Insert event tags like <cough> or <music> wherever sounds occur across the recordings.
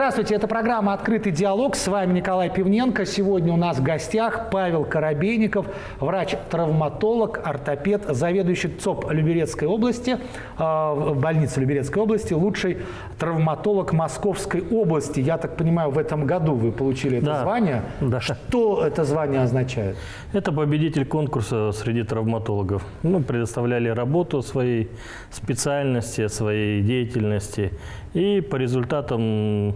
Здравствуйте, это программа «Открытый диалог». С вами Николай Пивненко. Сегодня у нас в гостях Павел Коробейников, врач-травматолог, ортопед, заведующий ЦОП Люберецкой области, э, больницы Люберецкой области, лучший травматолог Московской области. Я так понимаю, в этом году вы получили это Да. звание. Да. Что это звание означает? Это победитель конкурса среди травматологов. Мы предоставляли работу своей специальности, своей деятельности. И по результатам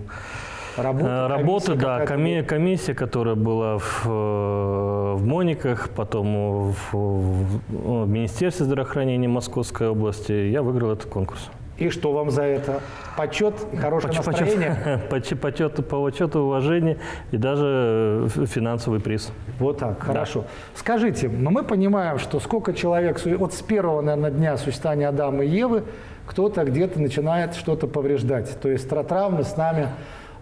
Работа, э, работы, комиссия да, коми- комиссия, которая была в, э, в Мониках, потом в, в- в Министерстве здравоохранения Московской области, я выиграл этот конкурс. И что вам за это? Почет и хорошее Поч- настроение? <laughs> почет, почет, по почету, уважение и даже э, финансовый приз. Вот так, хорошо. Скажите, но мы понимаем, что сколько человек, вот с первого, наверное, дня существования Адама и Евы, кто-то где-то начинает что-то повреждать. То есть тра- травмы с нами,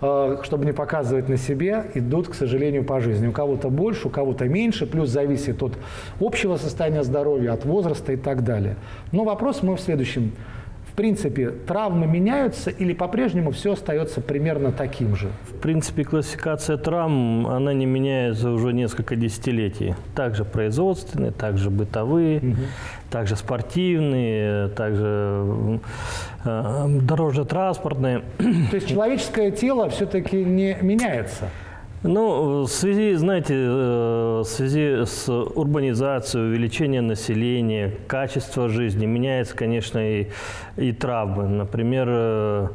э, чтобы не показывать на себе, идут, к сожалению, по жизни. У кого-то больше, у кого-то меньше, плюс зависит от общего состояния здоровья, от возраста и так далее. Но вопрос мы в следующем. В принципе, травмы меняются или по-прежнему все остается примерно таким же? В принципе, классификация травм, она не меняется уже несколько десятилетий. Также производственные, также бытовые, также спортивные, также э, дорожно-транспортные. То есть человеческое тело все-таки не меняется? Ну, в связи, знаете, э, в связи с урбанизацией, увеличением населения, качество жизни меняется, конечно, и, и травмы. Например, э,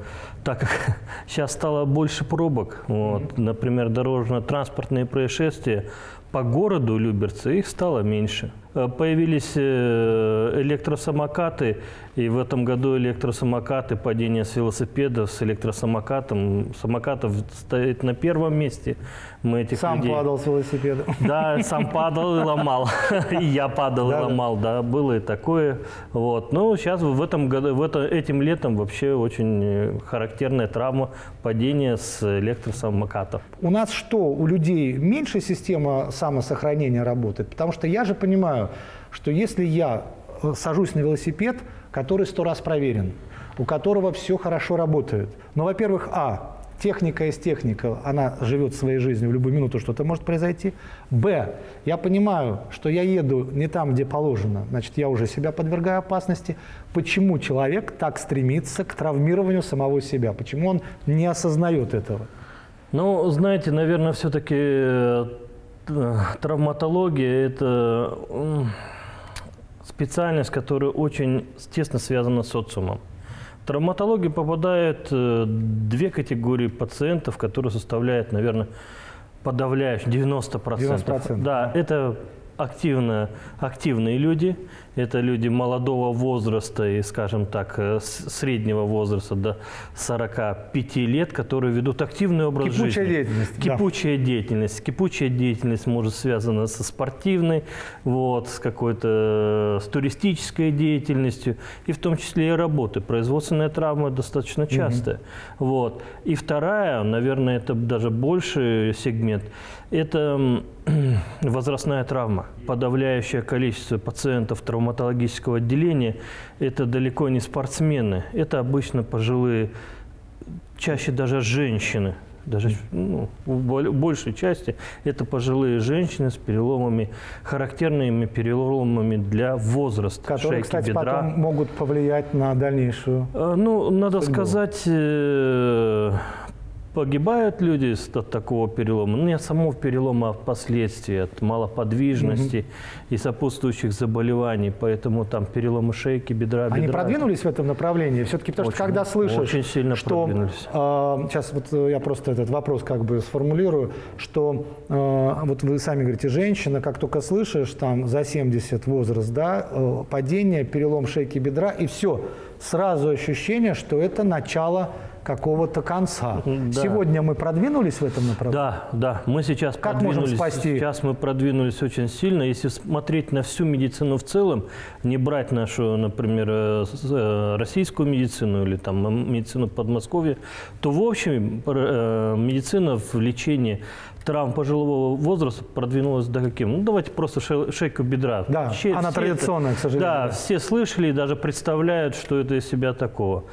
так как <laughs> сейчас стало больше пробок, вот, например, дорожно-транспортные происшествия по городу Люберцы, их стало меньше. Э, Появились э, электросамокаты, и в этом году электросамокаты, падение с велосипедов с электросамокатом, самокатов стоит на первом месте. Мы этих Сам людей... падал с велосипеда. Да, сам падал и ломал. <laughs> И я падал и ломал, да, было и такое. Вот. Но сейчас в этом году, в это, этим летом вообще очень характерная травма падения с электросамокатов. У нас что, у людей меньше система самосохранения работает? Потому что я же понимаю, что если я э, сажусь на велосипед, который сто раз проверен, у которого все хорошо работает, ну, во-первых, а, техника есть техника, она живет своей жизнью, в любую минуту что-то может произойти. Б, я понимаю, что я еду не там, где положено, значит, я уже себя подвергаю опасности. Почему человек так стремится к травмированию самого себя? Почему он не осознает этого? Ну, знаете, наверное, все-таки травматология – это специальность, которая очень тесно связана с социумом. В травматологию попадают э, две категории пациентов, которые составляют, наверное, подавляющие 90%. 90%, Да, это активно, активные люди, это люди молодого возраста и, скажем так, э, среднего возраста до 45 лет, которые ведут активный образ Кипучая жизни. деятельность, да. Кипучая деятельность. Кипучая деятельность может связана со спортивной, вот, с какой-то э, с туристической деятельностью, и в том числе и работы. Производственная травма достаточно частая. Вот. И вторая, наверное, это даже больший сегмент, это <clears throat> возрастная травма. Подавляющее количество пациентов травматологического отделения – это далеко не спортсмены, это обычно пожилые чаще даже женщины, даже ну, в бол- большей части это пожилые женщины с переломами, характерными переломами для возраста которые, шейки, кстати, бедра. потом могут повлиять на дальнейшую. Э, Ну, надо Судьбу. сказать, э, погибают люди от такого перелома. Ну, не от самого перелома, а от последствий, от малоподвижности и сопутствующих заболеваний. Поэтому там переломы шейки, бедра, Они бедра. продвинулись в этом направлении? Все-таки потому что Очень, когда слышишь, очень сильно что... продвинулись. э, сейчас вот я просто этот вопрос как бы сформулирую, что э, вот вы сами говорите, женщина, как только слышишь, там за 70 возраст, да, э, падение, перелом шейки бедра, и все, сразу ощущение, что это начало какого-то конца. Да. Сегодня мы продвинулись в этом направлении? Да, да, мы сейчас Как можем продвинулись. спасти? Сейчас мы продвинулись очень сильно. Если смотреть на всю медицину в целом, не брать нашу, например, э, э, российскую медицину или там медицину Подмосковья, то в общем э, медицина в лечении травм пожилого возраста продвинулась до каким? Ну, давайте просто ше- шейку бедра. Да, Все- она все это- традиционная, к сожалению, Да, да. все слышали и даже представляют, что это из себя такого.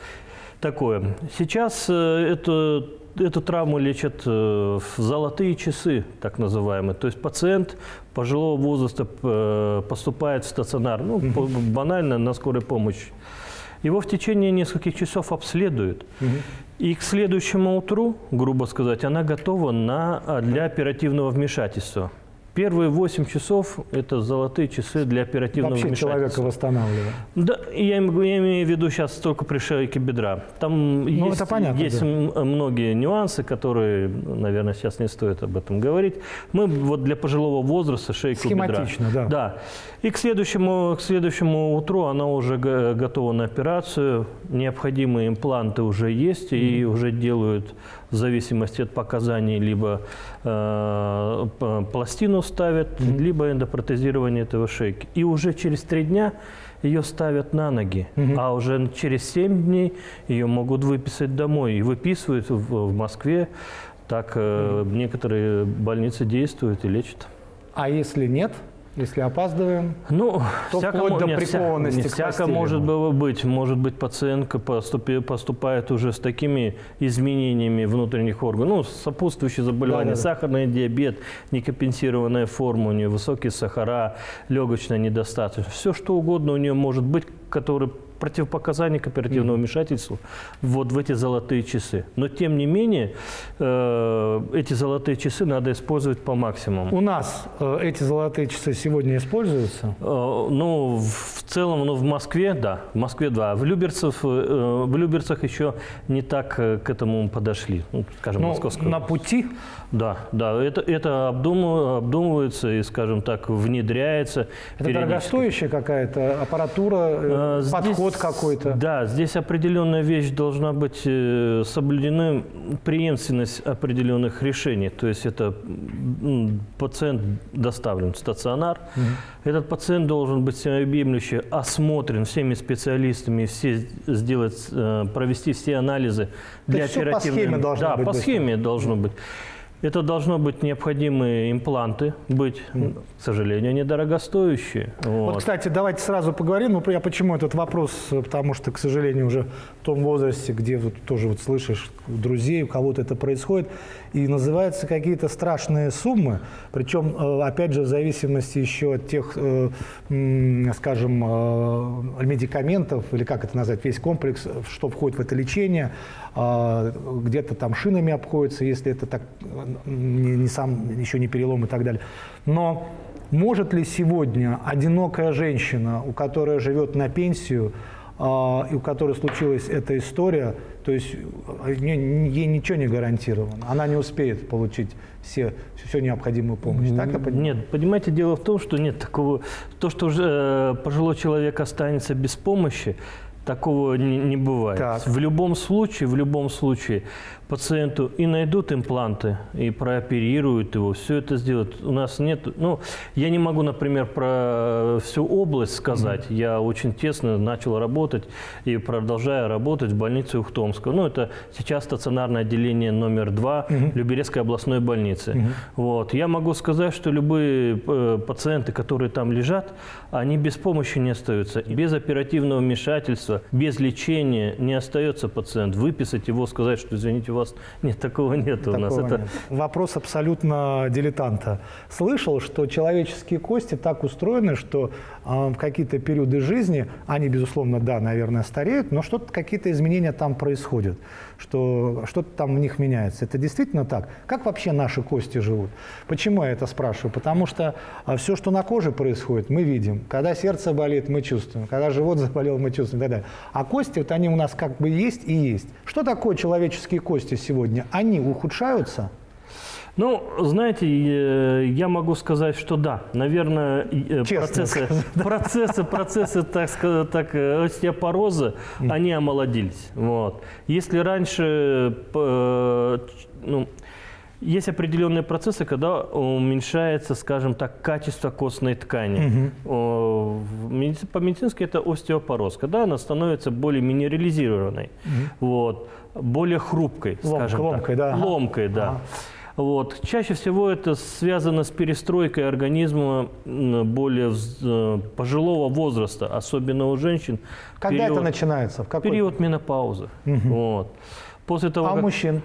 Такое. Сейчас э, это эту травму лечат э, в золотые часы, так называемые. То есть пациент пожилого возраста э, поступает в стационар, ну, банально на скорой помощи. Его в течение нескольких часов обследуют. И к следующему утру, грубо сказать, она готова на, для оперативного вмешательства. Первые 8 часов – это золотые часы для оперативного Вообще вмешательства. человека восстанавливает. Да, я, я имею в виду сейчас только при шейке бедра. Там ну, есть, это понятно, есть да. многие нюансы, которые, наверное, сейчас не стоит об этом говорить. Мы вот для пожилого возраста шейку Схематично, бедра. да. Да. И к следующему, к следующему утру она уже готова на операцию. Необходимые импланты уже есть mm и уже делают в зависимости от показаний либо э, пластину ставят, mm -hmm. либо эндопротезирование этого шейки. И уже через три дня ее ставят на ноги, mm -hmm. а уже через семь дней ее могут выписать домой. И выписывают в, в Москве. Так э, mm -hmm. некоторые больницы действуют и лечат. А если нет? Если опаздываем, ну, то всяко, вплоть до прикованности не всяко, не всяко может было быть. Может быть, пациентка поступи, поступает уже с такими изменениями внутренних органов. Ну, сопутствующие заболевания, да, да, сахарный диабет, некомпенсированная форма у нее, высокие сахара, легочная недостаточность. Все, что угодно у нее может быть, который противопоказаний к оперативному вмешательству вот в эти золотые часы. Но тем не менее, э, эти золотые часы надо использовать по максимуму. У нас э, эти золотые часы сегодня используются? Э, ну, в целом, ну, в Москве, да, в Москве, да. В, Люберцев, э, в Люберцах еще не так к этому подошли, ну, скажем, ну, На пути? Да, да, это, это обдумывается и, скажем так, внедряется. Это дорогостоящая какая-то аппаратура, э, здесь, подход какой-то? Да, здесь определенная вещь должна быть э, соблюдена, преемственность определенных решений. То есть это пациент доставлен в стационар, угу. этот пациент должен быть всеобъемлюще осмотрен всеми специалистами, все сделать, э, провести все анализы для оперативной... по схеме должно да, быть. по схеме должно быть. Это должно быть необходимые импланты, быть, к сожалению, они дорогостоящие. Вот. вот, кстати, давайте сразу поговорим. Ну, я почему этот вопрос, потому что, к сожалению, уже в том возрасте, где вот тоже вот слышишь у друзей, у кого-то это происходит, и называются какие-то страшные суммы, причем, э, опять же, в зависимости еще от тех, э, скажем, э, медикаментов, или как это назвать, весь комплекс, что входит в это лечение, а, где-то там шинами обходится, если это так не, не сам, еще не перелом и так далее. Но может ли сегодня одинокая женщина, у которой живет на пенсию, а, и у которой случилась эта история, то есть ей ничего не гарантировано, она не успеет получить все, всю необходимую помощь. Так я понимаю? Нет, понимаете, дело в том, что нет такого, то, что уже э, пожилой человек останется без помощи, такого не, не бывает. Так. В любом случае, в любом случае, пациенту и найдут импланты, и прооперируют его, все это сделают. У нас нет, ну, я не могу, например, про всю область сказать. Mm -hmm. Я очень тесно начал работать и продолжаю работать в больнице Ухтомского. Ну, это сейчас стационарное отделение номер два mm -hmm. Люберецкой областной больницы. Mm -hmm. Вот. Я могу сказать, что любые э, пациенты, которые там лежат, они без помощи не остаются. Без оперативного вмешательства, без лечения не остается пациент. Выписать его, сказать, что, извините, у вас нет, такого нет такого у нас. Нет. Это... Вопрос абсолютно дилетанта. Слышал, что человеческие кости так устроены, что э, в какие-то периоды жизни, они, безусловно, да, наверное, стареют, но что-то, какие-то изменения там происходят, что что-то там в них меняется. Это действительно так? Как вообще наши кости живут? Почему я это спрашиваю? Потому что э, все, что на коже происходит, мы видим. Когда сердце болит, мы чувствуем. Когда живот <laughs> заболел, мы чувствуем и так далее. А кости, вот они у нас как бы есть и есть. Что такое человеческие кости сегодня? Они ухудшаются? Ну, знаете, э, я могу сказать, что да. Наверное, э, процессы, процессы, процессы, так сказать, так, э, остеопороза, они омолодились. Вот. Если раньше ну, есть определенные процессы, когда уменьшается, скажем так, качество костной ткани. Угу. По-медицински это остеопороз, когда она становится более минерализированной, угу. вот, более хрупкой, Лом, скажем ломкой, так. Да. Ломкой, да. Ага. Вот. Чаще всего это связано с перестройкой организма более э, пожилого возраста, особенно у женщин. Когда период, это начинается? В какой? Период менопаузы. Угу. Вот. После того, а у как... мужчин?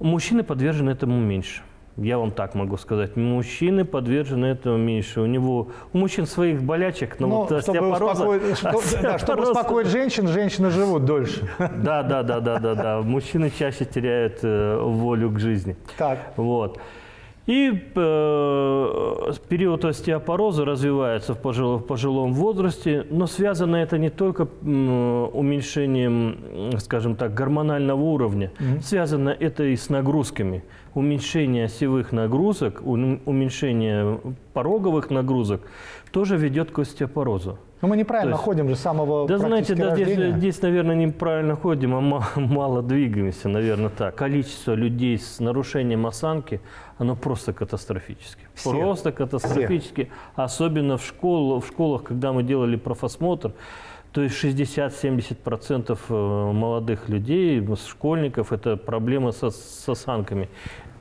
Мужчины подвержены этому меньше. Я вам так могу сказать. Мужчины подвержены этому меньше. У него у мужчин своих болячек, но, но вот чтобы успокоить, <laughs> что, да, чтобы успокоить женщин, женщины живут дольше. <laughs> Да, да, да, да, да, да. Мужчины чаще теряют э, волю к жизни. Так. Вот. И э, период остеопороза развивается в, пожил, в пожилом возрасте, но связано это не только уменьшением, скажем так, гормонального уровня, mm-hmm. связано это и с нагрузками. Уменьшение осевых нагрузок, уменьшение пороговых нагрузок тоже ведет к остеопорозу. Но мы неправильно есть, ходим же с самого Да знаете, да, здесь, здесь, наверное, неправильно ходим, а мало, <laughs> мало двигаемся, наверное, так. Количество людей с нарушением осанки, оно просто катастрофически. Все. Просто катастрофически. Все. Особенно в, школ, в школах, когда мы делали профосмотр, то есть 60-70% э, молодых людей, школьников, это проблема со, с осанками.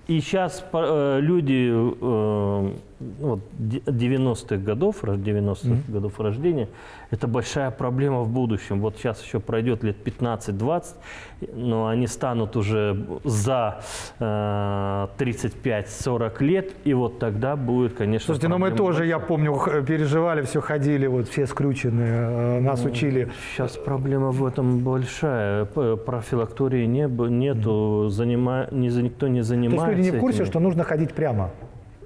И сейчас э, люди э, вот, 90-х годов, 90-х mm-hmm. годов рождения, это большая проблема в будущем. Вот сейчас еще пройдет лет 15-20, но они станут уже за э, 35-40 лет, и вот тогда будет, конечно, Слушайте, но мы тоже, большая. я помню, переживали, все ходили, вот все скрученные, э, нас ну, учили. Сейчас проблема в этом большая. Профилактории не, нету, mm-hmm. занима, не, никто не занимается. То есть люди не в курсе, этими. что нужно ходить прямо?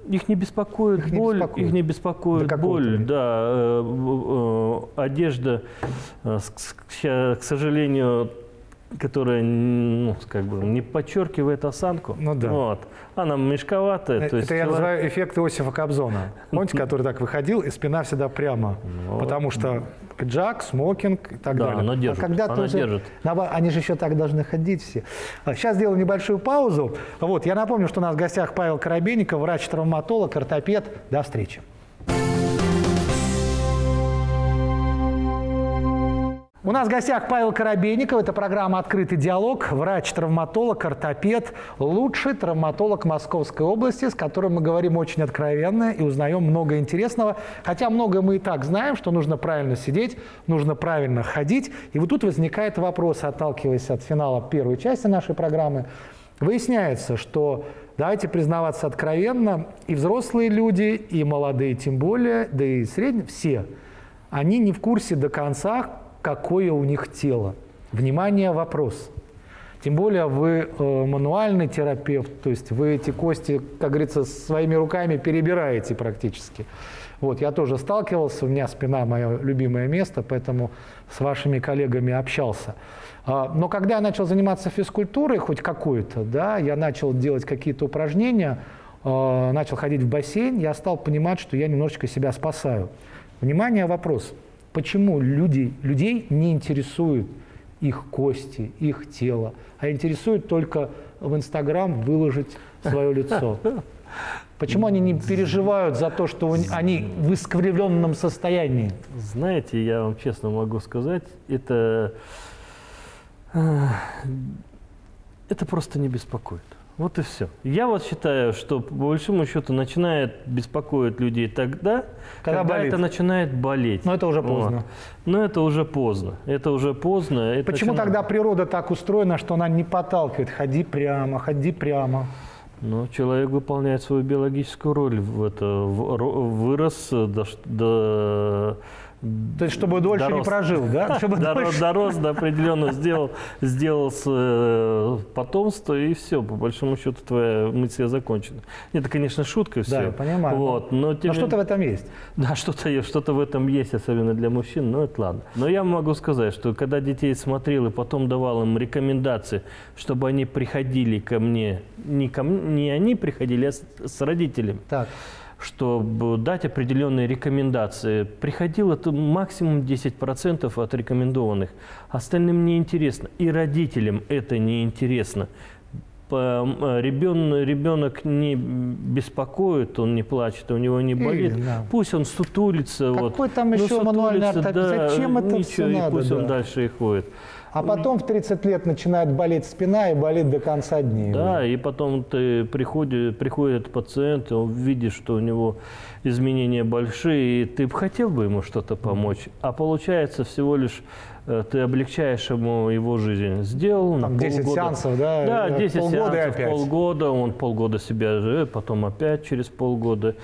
Их не беспокоит их боль, не беспокоит. их не беспокоит да боль, да. Э, э, одежда, э, к, сожалению, которая ну, как бы не подчеркивает осанку. Ну да. Вот. Она мешковатая. Это то есть я человек... называю эффект Иосифа Кобзона. Помните, который так выходил, и спина всегда прямо. <laughs> Вот. Потому что пиджак, смокинг и так да, далее. Она держит. А когда она тоже, держит. Они же еще так должны ходить все. Сейчас сделаю небольшую паузу. Вот, я напомню, что у нас в гостях Павел Коробейников, врач-травматолог, ортопед. До встречи. У нас в гостях Павел Коробейников. Это программа «Открытый диалог». Врач-травматолог, ортопед, лучший травматолог Московской области, с которым мы говорим очень откровенно и узнаем много интересного. Хотя многое мы и так знаем, что нужно правильно сидеть, нужно правильно ходить. И вот тут возникает вопрос, отталкиваясь от финала первой части нашей программы. Выясняется, что давайте признаваться откровенно, и взрослые люди, и молодые тем более, да и средние, все, они не в курсе до конца, какое у них тело. Внимание, вопрос. Тем более вы э, мануальный терапевт, то есть вы эти кости, как говорится, своими руками перебираете практически. Вот, я тоже сталкивался, у меня спина мое любимое место, поэтому с вашими коллегами общался. А, но когда я начал заниматься физкультурой, хоть какой-то, да, я начал делать какие-то упражнения, э, начал ходить в бассейн, я стал понимать, что я немножечко себя спасаю. Внимание, вопрос. Почему люди, людей не интересуют их кости, их тело, а интересует только в Инстаграм выложить свое лицо? Почему они не переживают за то, что они в искривленном состоянии? Знаете, я вам честно могу сказать, это, э, это просто не беспокоит. Вот и все. Я вот считаю, что по большому счету начинает беспокоить людей тогда, когда, когда это начинает болеть. Но это уже поздно. Вот. Но это уже поздно. Это уже поздно. Это Почему начинает... тогда природа так устроена, что она не подталкивает? Ходи прямо, ходи прямо. Ну, человек выполняет свою биологическую роль. В это, вырос до, до то есть, чтобы дольше дорос. не прожил, да? <laughs> Чтобы дорос, дольше... дорос до определенно сделал, сделал э, потомство, и все, по большому счету, твоя мысль закончена. Это, конечно, шутка все. Да, понимаю. Вот, но, тем... но что-то в этом есть. Да, что-то что в этом есть, особенно для мужчин, но это ладно. Но я могу сказать, что когда детей смотрел и потом давал им рекомендации, чтобы они приходили ко мне, не, ко мне, не они приходили, а с, с родителями. Так чтобы дать определенные рекомендации. Приходило это максимум 10% от рекомендованных. Остальным не интересно. И родителям это не интересно. Ребенок, ребенок не беспокоит, он не плачет, у него не болит. Или, да. Пусть он сутулится. Какой вот. там еще ну, мануальный ортопед? Да, Зачем это ничего, все надо? И пусть да. он дальше и ходит. А потом в 30 лет начинает болеть спина и болит до конца дней. Да, и потом ты приходит, приходит пациент, он видит, что у него изменения большие, и ты бы хотел бы ему что-то помочь, а получается всего лишь э, ты облегчаешь ему его жизнь. Сделал Там на 10 полгода. сеансов, да, Да, э, 10 полгода и сеансов, опять. полгода, он полгода себя живет, потом опять через полгода.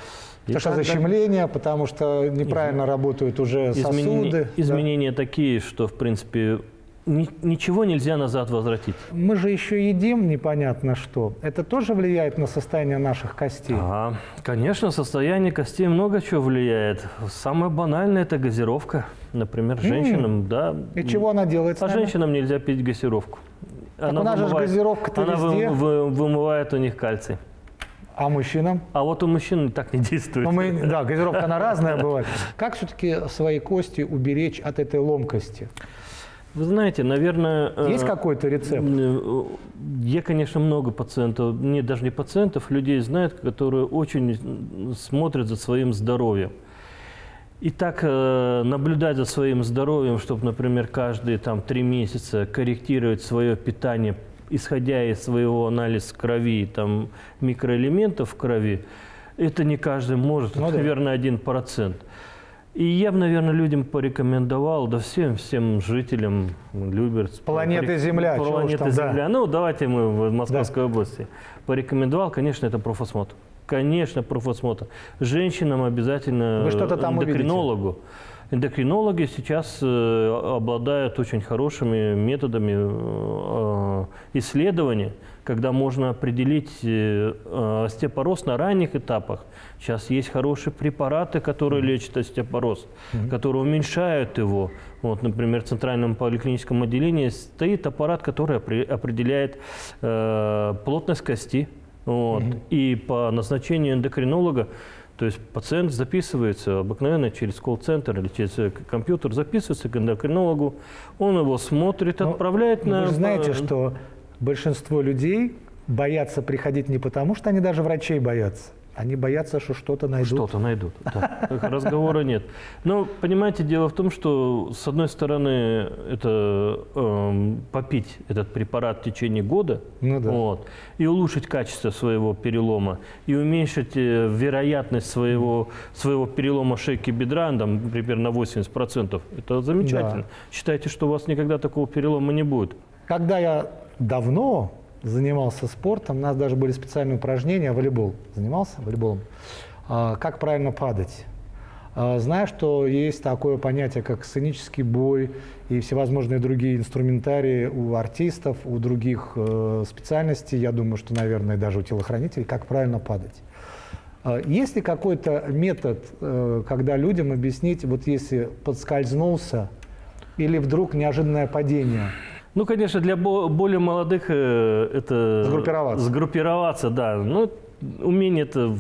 И Потому что защемление, потому что неправильно работают уже Изменения, сосуды. да. изменения такие, что, в принципе, ни- ничего нельзя назад возвратить. Мы же еще едим непонятно что. Это тоже влияет на состояние наших костей? Ага. Конечно, состояние костей много чего влияет. Самое банальное – это газировка. Например, женщинам, да. И чего она делает А женщинам нельзя пить газировку. Так у нас же ж газировка-то она вы- везде. вы- вымывает у них кальций. А мужчинам? А вот у мужчин так не действует. Ну, мы, да, <laughs> газировка она разная бывает. Как все-таки свои кости уберечь от этой ломкости? Вы знаете, наверное... э, Есть какой-то рецепт? Э, Я, конечно, много пациентов, не даже не пациентов, людей знают, которые очень смотрят за своим здоровьем. И так э, наблюдать за своим здоровьем, чтобы, например, каждые там три месяца корректировать свое питание, исходя из своего анализа крови, там микроэлементов в крови, это не каждый может, Ну наверное, один процент. И я бы, наверное, людям порекомендовал, да всем, всем жителям Люберц. Планеты порек- Земля, Планеты там, да. Земля. Ну, давайте мы в Московской области. Порекомендовал, конечно, это профосмотр. Конечно, профосмотр. Женщинам обязательно Вы что-то там увидите? Эндокринологи сейчас э, обладают очень хорошими методами э, исследования, когда можно определить э, остеопороз на ранних этапах. Сейчас есть хорошие препараты, которые лечат остеопороз, которые уменьшают его. Вот, например, в центральном поликлиническом отделении стоит аппарат, который опре- определяет плотность кости. Вот. И по назначению эндокринолога, то есть пациент записывается обыкновенно через колл-центр или через э, компьютер, записывается к эндокринологу, он его смотрит, Ну, отправляет на... Вы же знаете, что большинство людей боятся приходить не потому, что они даже врачей боятся. Они боятся, что что-то найдут. Что-то найдут. Да. Разговора нет. Но, понимаете, дело в том, что, с одной стороны, это эм, попить этот препарат в течение года, Ну да. вот, и улучшить качество своего перелома, и уменьшить э, вероятность своего, своего перелома шейки бедра, там, примерно на 80%. Это замечательно. Да. Считайте, что у вас никогда такого перелома не будет. Когда я давно занимался спортом, у нас даже были специальные упражнения, волейбол. Занимался волейболом? А, Как правильно падать? А, Знаю, что есть такое понятие, как сценический бой и всевозможные другие инструментарии у артистов, у других э, специальностей, я думаю, что, наверное, даже у телохранителей, как правильно падать. А Есть ли какой-то метод, э, когда людям объяснить, вот если подскользнулся или вдруг неожиданное падение, Ну, конечно, для бо- более молодых э, это... Сгруппироваться. Сгруппироваться, да. Но умение это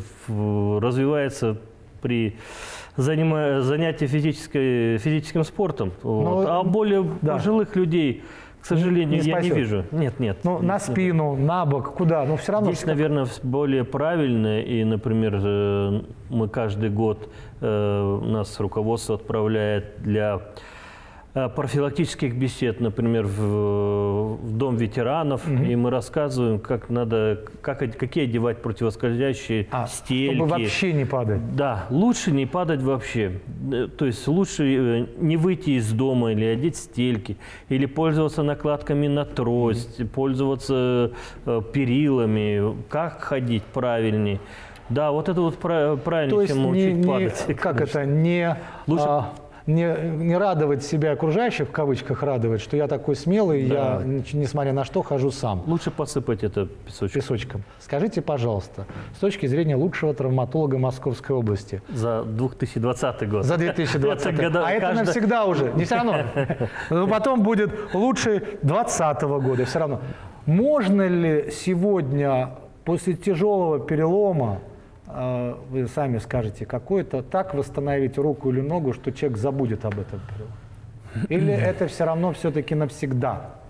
развивается при занима- занятии физической, физическим спортом. Вот. А более Ну, да. пожилых людей, к сожалению, не я не вижу. Нет, нет. Ну, на спину, на бок, куда? Ну, все равно. Здесь, наверное, более правильно, и, например, э, мы каждый год, э, нас руководство отправляет для профилактических бесед, например, в, в Дом ветеранов, и мы рассказываем, как надо, как, какие одевать противоскользящие А, стельки. чтобы вообще не падать. Да, лучше не падать вообще. Э, То есть лучше э, не выйти из дома или одеть стельки, или пользоваться накладками на трость, пользоваться э, перилами, как ходить правильнее. Да, вот это вот пра- правильно, То есть чем не, не- падать. как конечно. это, не, Лучше- а, не, не радовать себя окружающих, в кавычках радовать, что я такой смелый, Да. я, несмотря на что, хожу сам. Лучше посыпать это песочком. Песочком. Скажите, пожалуйста, с точки зрения лучшего травматолога Московской области, За 2020 год. за 2020 Это года- А это навсегда уже, не все равно. <laughs> Но потом будет лучше 2020 года, все равно. Можно ли сегодня после тяжелого перелома, вы сами скажете, какой-то так восстановить руку или ногу, что человек забудет об этом? Или это все равно все-таки навсегда?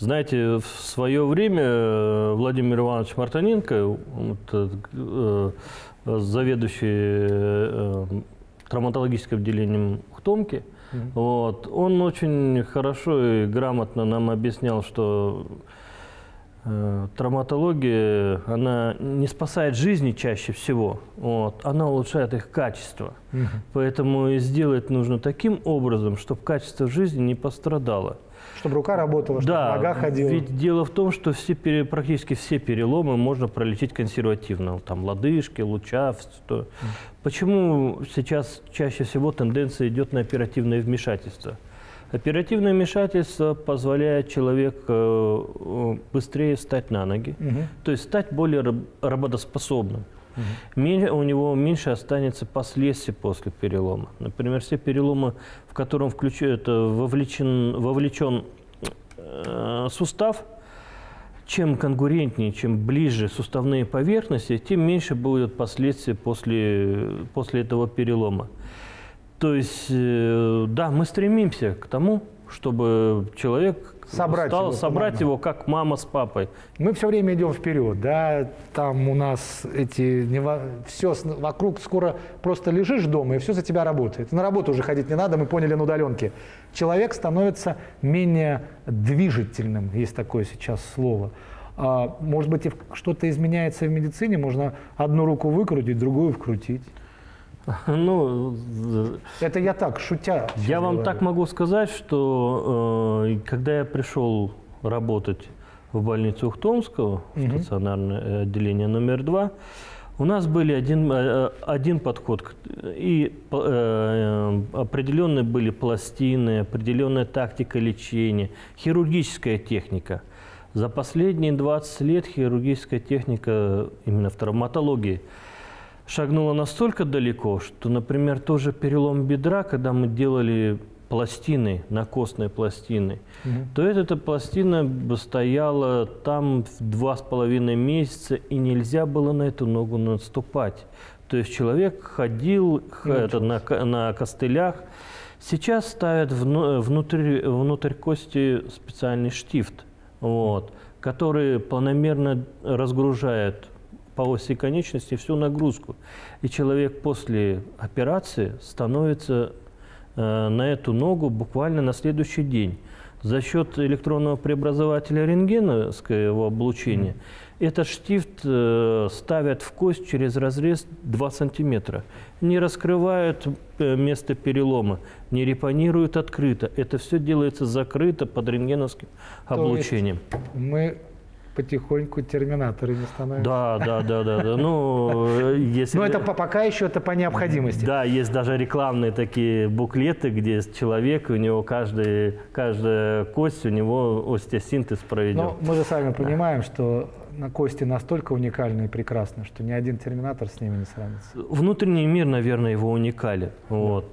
Знаете, в свое время э, Владимир Иванович Мартыненко, вот, э, э, заведующий травматологическим отделением Ухтомки, Вот. Он очень хорошо и грамотно нам объяснял, что травматология, она не спасает жизни чаще всего, вот, она улучшает их качество. Поэтому и сделать нужно таким образом, чтобы качество жизни не пострадало. Чтобы рука работала, чтобы Да, нога ходила. ведь дело в том, что все, практически все переломы можно пролечить консервативно. Там лодыжки, луча. Что. Почему сейчас чаще всего тенденция идет на оперативное вмешательство? Оперативное вмешательство позволяет человеку э, быстрее встать на ноги, Мгм. то есть стать более раб- работоспособным. Мен- у него меньше останется последствий после перелома. Например, все переломы, в котором включают, вовлечен, вовлечен э, сустав, чем конкурентнее, чем ближе суставные поверхности, тем меньше будет последствий после, после этого перелома. То есть, э, да, мы стремимся к тому, чтобы человек Собрать стал, его собрать командно. его как мама с папой. Мы все время идем вперед, да, там у нас эти, все вокруг скоро просто лежишь дома, и все за тебя работает. На работу уже ходить не надо, мы поняли на удаленке. Человек становится менее движительным, есть такое сейчас слово. А, может быть, что-то изменяется в медицине, можно одну руку выкрутить, другую вкрутить. <laughs> Ну, Это я так, шутя. Я вам говорю. так могу сказать, что э, когда я пришел работать в больницу Ухтомского, Мгм. стационарное отделение номер два, у нас были один, э, один подход, и э, определенные были пластины, определенная тактика лечения, хирургическая техника. За последние 20 лет хирургическая техника именно в травматологии шагнула настолько далеко, что, например, тоже перелом бедра, когда мы делали пластины, накостные пластины, Мгм. то эта, эта пластина стояла там два с половиной месяца, и нельзя было на эту ногу наступать. То есть человек ходил это, на, на костылях. Сейчас ставят вну- внутрь, внутрь кости специальный штифт, вот, который планомерно разгружает по оси конечности всю нагрузку. И человек после операции становится э, на эту ногу буквально на следующий день. За счет электронного преобразователя рентгеновского облучения этот штифт э, ставят в кость через разрез 2 сантиметра. Не раскрывают э, место перелома, не репонируют открыто. Это все делается закрыто под рентгеновским То облучением. Мы потихоньку терминаторами становимся. Да, да, да, да, да. Ну, э, если... Но это по- пока еще это по необходимости. Да, есть даже рекламные такие буклеты, где человек, у него каждый, каждая кость, у него остеосинтез проведен. Но мы же с вами понимаем, что на кости настолько уникальны и прекрасны, что ни один терминатор с ними не сравнится. Внутренний мир, наверное, его уникален. Вот.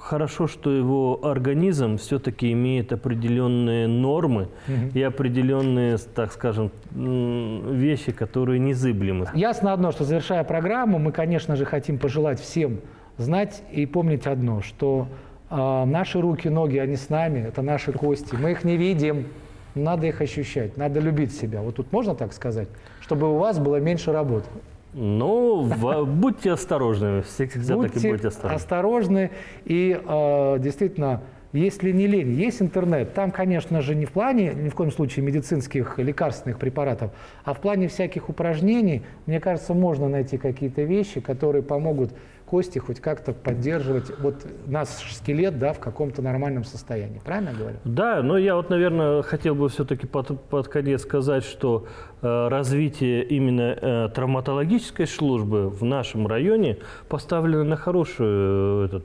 Э, Хорошо, что его организм все-таки имеет определенные нормы Мгм. и определенные, так скажем, вещи, которые незыблемы. Ясно одно, что завершая программу, мы, конечно же, хотим пожелать всем знать и помнить одно, что а, наши руки, ноги, они с нами, это наши кости. Мы их не видим, надо их ощущать, надо любить себя. Вот тут можно так сказать, чтобы у вас было меньше работы. Ну, в- будьте осторожны, все-таки Будьте будьте осторожны. осторожны. И э, действительно, если не лень, есть интернет. Там, конечно же, не в плане, ни в коем случае, медицинских лекарственных препаратов, а в плане всяких упражнений, мне кажется, можно найти какие-то вещи, которые помогут кости хоть как-то поддерживать вот наш скелет да, в каком-то нормальном состоянии. Правильно я говорю? Да, но я вот, наверное, хотел бы все-таки под, под конец сказать, что э, развитие именно э, травматологической службы в нашем районе поставлено на хорошую, э, этот,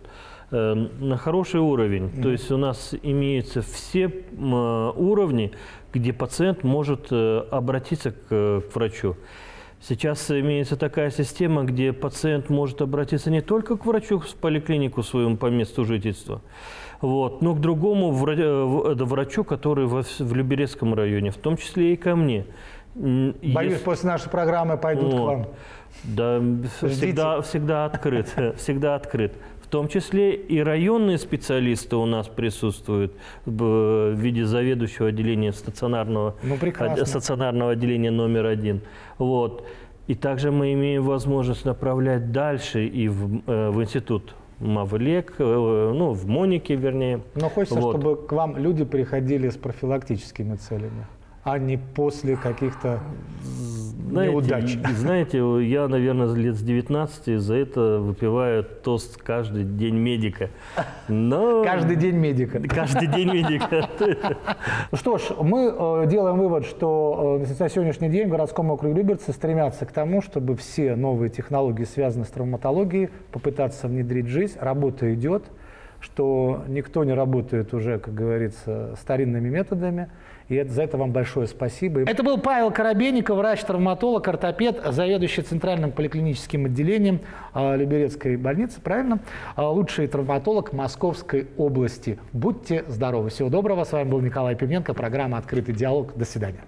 э, на хороший уровень. То есть у нас имеются все э, уровни, где пациент может э, обратиться к, э, к врачу. Сейчас имеется такая система, где пациент может обратиться не только к врачу в поликлинику своему по месту жительства, вот, но к другому э, это врачу, который в Люберецком районе, в том числе и ко мне. Боюсь, если- после нашей программы пойдут к Вот. вам. Да, всегда, всегда открыт, <laughs> всегда открыт. Том числе и районные специалисты у нас присутствуют в виде заведующего отделения стационарного, Ну, прекрасно. от- стационарного отделения номер один. Вот. И также мы имеем возможность направлять дальше и в, э, в институт Мавлек, э, ну, в Монике, вернее. Но хочется, Вот. чтобы к вам люди приходили с профилактическими целями, а не после каких-то неудач. Знаете, я, наверное, лет с 19 за это выпиваю тост каждый день медика. Но... Каждый день медика. Каждый день медика. Ну что ж, мы э, делаем вывод, что э, на сегодняшний день в городском округе Люберцы стремятся к тому, чтобы все новые технологии, связанные с травматологией, попытаться внедрить в жизнь. Работа идет, что никто не работает уже, как говорится, старинными методами. И это- за это вам большое спасибо. Это был Павел Коробейников, врач-травматолог, ортопед, заведующий центральным поликлиническим отделением э, Люберецкой больницы, правильно? Э, Лучший травматолог Московской области. Будьте здоровы. Всего доброго. С вами был Николай Пименко, программа «Открытый диалог». До свидания.